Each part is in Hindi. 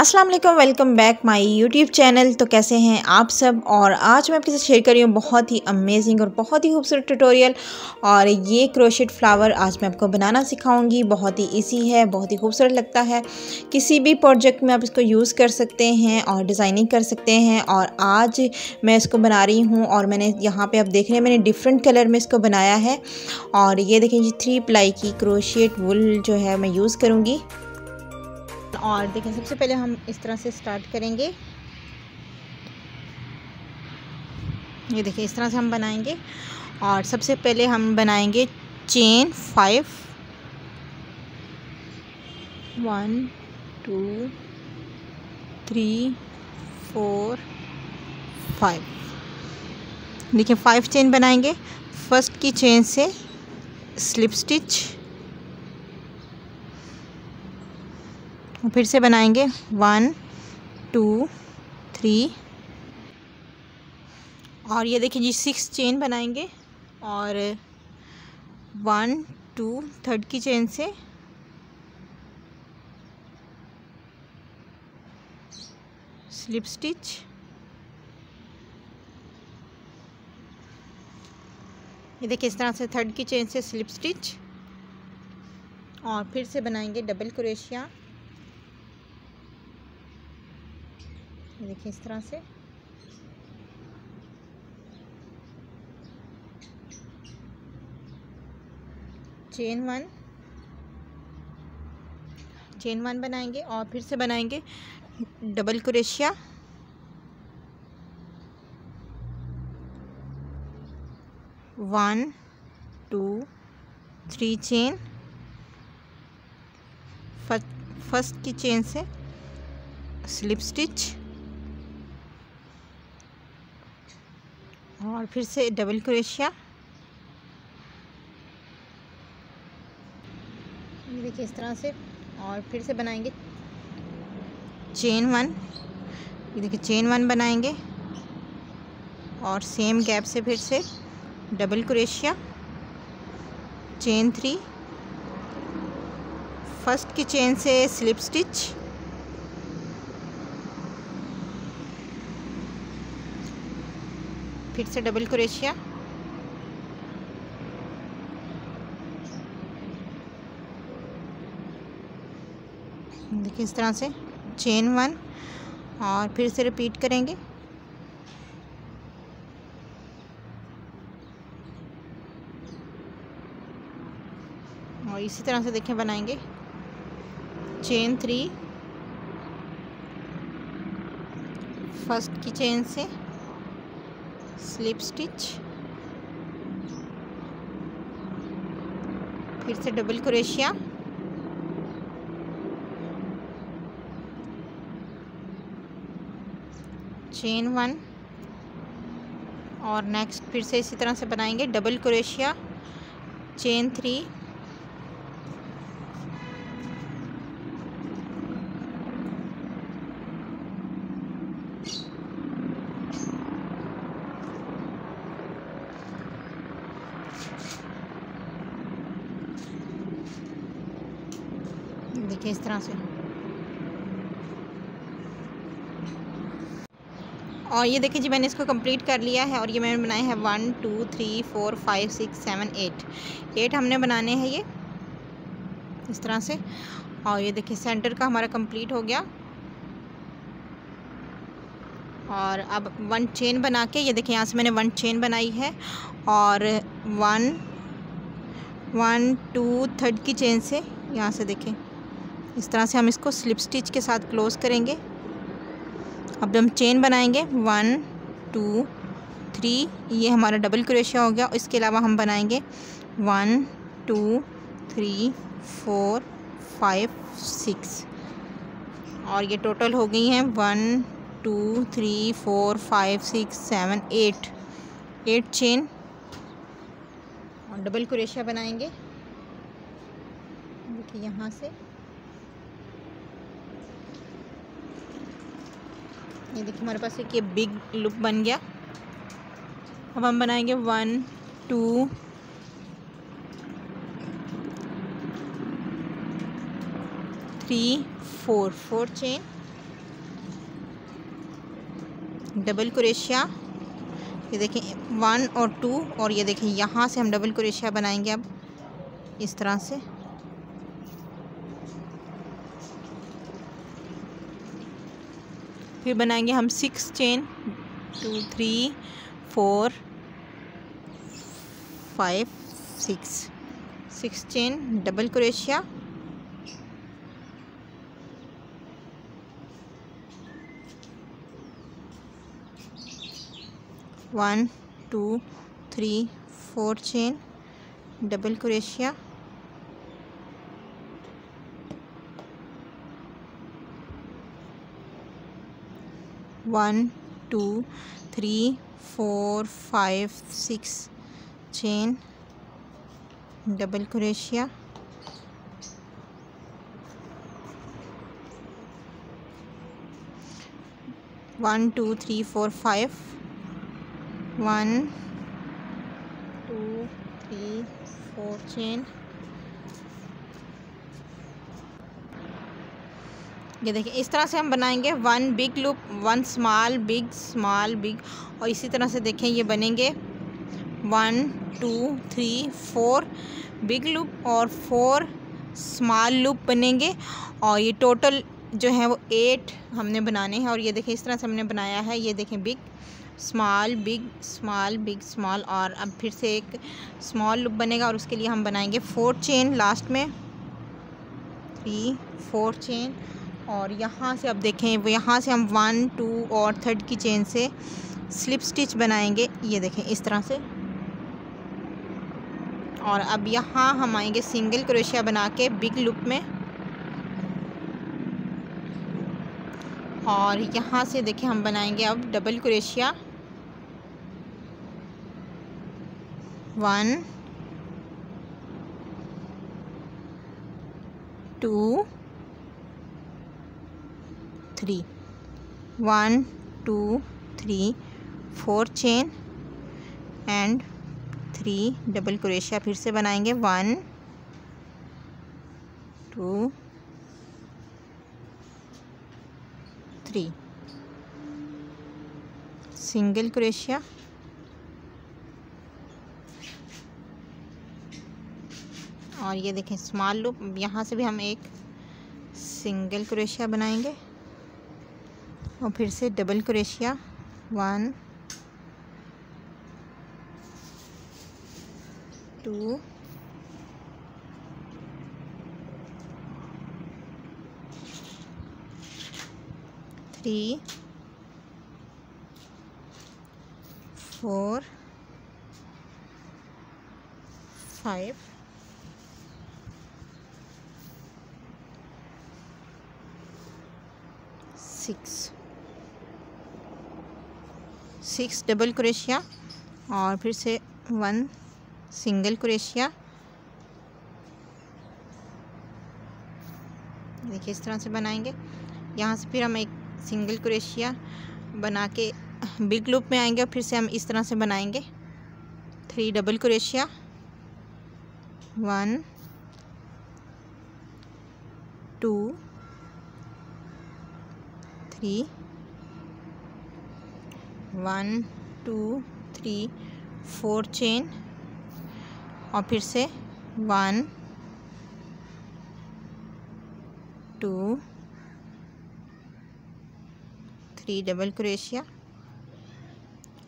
अस्सलाम वालेकुम welcome back my YouTube channel तो कैसे हैं आप सब? और आज मैं आपके साथ शेयर कर रही हूँ बहुत ही अमेजिंग और बहुत ही खूबसूरत ट्यूटोरियल और ये क्रोशेट फ्लावर आज मैं आपको बनाना सिखाऊँगी। बहुत ही इजी है, बहुत ही खूबसूरत लगता है। किसी भी प्रोजेक्ट में आप इसको यूज़ कर सकते हैं और डिज़ाइनिंग कर सकते हैं। और आज मैं इसको बना रही हूँ और मैंने यहाँ पर आप देख रहे हैं, मैंने डिफरेंट कलर में इसको बनाया है। और ये देखें जी थ्री प्लाई की क्रोशेट वुल जो है मैं यूज़ करूँगी। और देखें सबसे पहले हम इस तरह से स्टार्ट करेंगे। ये देखिए, इस तरह से हम बनाएँगे और सबसे पहले हम बनाएँगे chain five one two three four five देखिए फाइव चेन बनाएँगे। फ़र्स्ट की चेन से स्लिप स्टिच फिर से बनाएँगे। One, two, three. और ये देखिए जी सिक्स चेन बनाएँगे। और वन, टू थर्ड की चेन से। स्लिप स्टिच ये देखिए इस तरह से थर्ड की चेन से स्लिप स्टिच और फिर से बनाएँगे डबल क्रोशिया देखिए इस तरह से। चेन वन चेन वन बनाएँगे और फिर से बनाएँगे। Double crochet one two three chain first की चेन से स्लिप स्टिच और फिर से डबल क्रोशिया देखिए इस तरह से, और फिर से बनाएँगे। Chain one. ये देखिए चेन वन बनाएँगे। और सेम गैप से फिर से double crochet chain three. First की चेन से स्लिप स्टिच। फिर से डबल क्रोशिया देखिए इस तरह से चेन वन, और फिर से रिपीट करेंगे। और इसी तरह से देखें बनाएँगे। चेन थ्री, फ़र्स्ट की चेन से। स्लिप स्टिच फिर से डबल क्रोशिया चेन वन और नेक्स्ट फिर से इसी तरह से बनाएँगे. डबल क्रोशिया चेन थ्री देखिए इस तरह से। और ये देखिए जी, मैंने इसको कंप्लीट कर लिया है और ये मैंने बनाए हैं one two three four five six seven eight eight हमने बनाने हैं ये। इस तरह से। और ये देखिए सेंटर का हमारा कंप्लीट हो गया। और अब वन चेन बना के, ये देखिए यहाँ से मैंने वन चेन बनाई है और वन वन टू थर्ड की चेन से यहाँ से देखें। इस तरह से हम इसको स्लिप स्टिच के साथ क्लोज़ करेंगे। अब हम चेन बनाएँगे वन टू थ्री ये हमारा डबल क्रोशिया हो गया। इसके अलावा हम बनाएँगे one two three four five six और ये टोटल हो गई हैं one two, three, four, five, six, seven, eight. Eight chain. और डबल क्रोशिया बनाएँगे। देखिए यहाँ से। ये देखिए हमारे पास एक ये बिग लुक बन गया। अब हम बनाएँगे one two three four four chain double crochet ये देखें, वन और टू, और ये देखें, यहाँ से हम डबल क्रोशिया बनाएँगे अब, इस तरह से। फिर बनाएँगे हम six chain, two, three, four, five, six. Six chain, double crochet one two three four chain. Double crochet one two three four five six chain. Double crochet one two three four five. One two three four chain ये देखिए, इस तरह से हम बनाएँगे one big loop one small big small big और इसी तरह से देखें, ये बनेंगे one two three four big loop और फोर स्मॉल लूप बनेंगे। और ये टोटल जो है वो एट हमने बनाने हैं। और ये देखें इस तरह से हमने बनाया है। ये देखें big small big small big small और अब फिर से एक स्मॉल लुप बनेगा और उसके लिए हम बनाएँगे फोर चेन लास्ट में। थ्री फोर चेन और यहाँ से अब देखें, वो यहाँ से हम वन टू और थर्ड की चेन से स्लिप स्टिच बनाएँगे। ये देखें इस तरह से। और अब यहाँ हम आएँगे सिंगल क्रोशिया बना के बिग लुप में। और यहाँ से देखें हम बनाएँगे अब double crochet one two three one two three four chain and three double crochet फिर से बनाएँगे. One two three single crochet और ये देखें स्मॉल लूप यहाँ से भी हम एक सिंगल क्रोशिया बनाएँगे। और फिर से double crochet one two three four five six six double crochet और फिर से वन सिंगल क्रोशिया देखिए, इस तरह से बनाएँगे। यहाँ से फिर हम एक सिंगल क्रोशिया बना के बिग लूप में आएँगे और फिर से हम इस तरह से बनाएँगे। Three double crochet one two three one two three four chain और फिर से one two three double crochet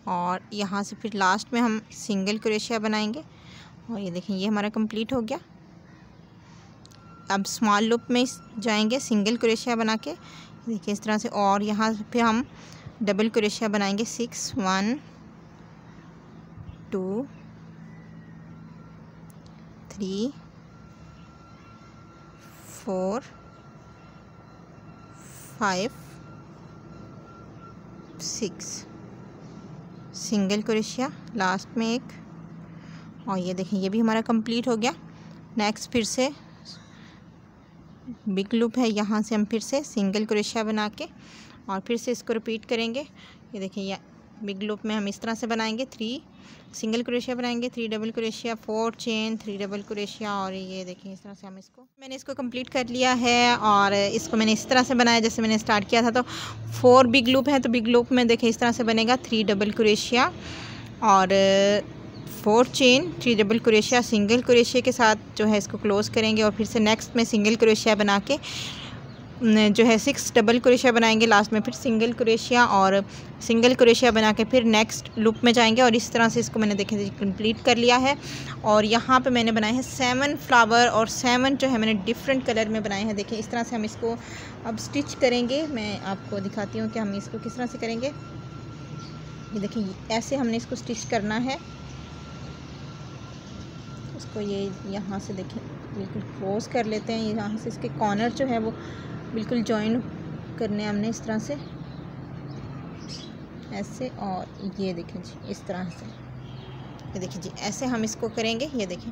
और यहाँ से फिर लास्ट में हम सिंगल क्रोशिया बनाएँगे। और ये देखें, ये हमारा कंप्लीट हो गया। अब स्मॉल लूप में जाएँगे सिंगल क्रोशिया बना के। देखिए, इस तरह से और यहाँ पे हम डबल क्रोशिया बनाएँगे। Six one two three four five six single crochet last में एक। और ये देखें ये भी हमारा कंप्लीट हो गया। नेक्स्ट फिर से बिग लूप है। यहाँ से हम फिर से सिंगल क्रोशिया बना के और फिर से इसको रिपीट करेंगे। ये देखिए बिग लूप में हम इस तरह से बनाएँगे। थ्री सिंगल क्रोशिया बनाएँगे, three double crochet four chain, three double crochet और ये देखिए, इस तरह से हम इसको, मैंने इसको कंप्लीट कर लिया है और इसको मैंने इस तरह से बनाया जैसे मैंने स्टार्ट किया था। तो फोर बिग लूप है तो बिग लूप में देखिए, इस तरह से बनेगा थ्री डबल क्रोशिया और four chain three double crochet single crochet के साथ जो है इसको क्लोज़ करेंगे और फिर से नेक्स्ट में सिंगल क्रोशिया बना के जो है सिक्स डबल क्रोशिया बनाएँगे लास्ट में फिर सिंगल क्रोशिया और सिंगल क्रोशिया बना के फिर नेक्स्ट लुप में जाएँगे और इस तरह से इसको मैंने देखे कंप्लीट कर लिया है। और यहाँ पे मैंने बनाए हैं सेवन फ्लावर और सेवन जो है मैंने डिफरेंट कलर में बनाए हैं। देखें, इस तरह से हम इसको अब स्टिच करेंगे। मैं आपको दिखाती हूँ कि हम इसको किस तरह से करेंगे। ये देखिए ऐसे हमने इसको स्टिच करना है। इसको ये यहाँ से देखें, बिल्कुल क्लोज कर लेते हैं, यहाँ से इसके कॉर्नर जो है वो बिल्कुल जॉइन करने हमने इस तरह से। ऐसे और ये देखें जी, इस तरह से। ये देखिए जी, ऐसे हम इसको करेंगे, ये देखें।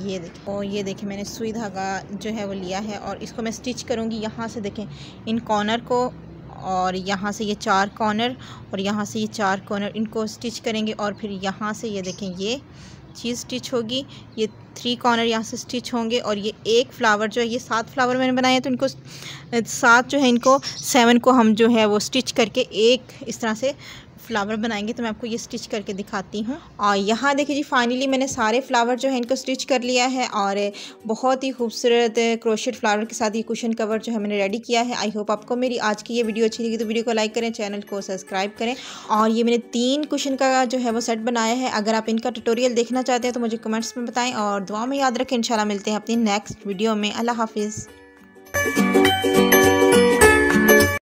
ये देखें, और ये देखें मैंने सुई धागा जो है वो लिया है और इसको मैं स्टिच करूँगी यहाँ से देखें। इन कॉर्नर को और यहाँ से ये चार कॉर्नर और यहाँ से ये चार कॉर्नर इनको स्टिच करेंगे और फिर यहाँ से ये देखें, ये चीज़ स्टिच होगी, ये थ्री कॉर्नर यहाँ से स्टिच होंगे और ये एक फ्लावर जो है, ये सात फ्लावर मैंने बनाए हैं तो इनको सात जो है, इनको सेवन को हम जो है वो स्टिच करके एक इस तरह से फ्लावर बनाएँगे तो मैं आपको ये स्टिच करके दिखाती हूँ। और यहाँ देखिए जी फाइनली मैंने सारे फ्लावर जो है इनको स्टिच कर लिया है और बहुत ही खूबसूरत क्रोशेड फ्लावर के साथ ये कुशन कवर जो है मैंने रेडी किया है। आई होप आपको मेरी आज की ये वीडियो अच्छी लगी तो वीडियो को लाइक करें चैनल को सब्सक्राइब करें और ये मैंने तीन कुशन का जो है वो सेट बनाया है। अगर आप इनका ट्यूटोरियल देखना चाहते हैं तो मुझे कमेंट्स में बताएँ और दुआ में याद रखें। इंशाल्लाह मिलते हैं अपनी नेक्स्ट वीडियो में। अल्लाह हाफिज़।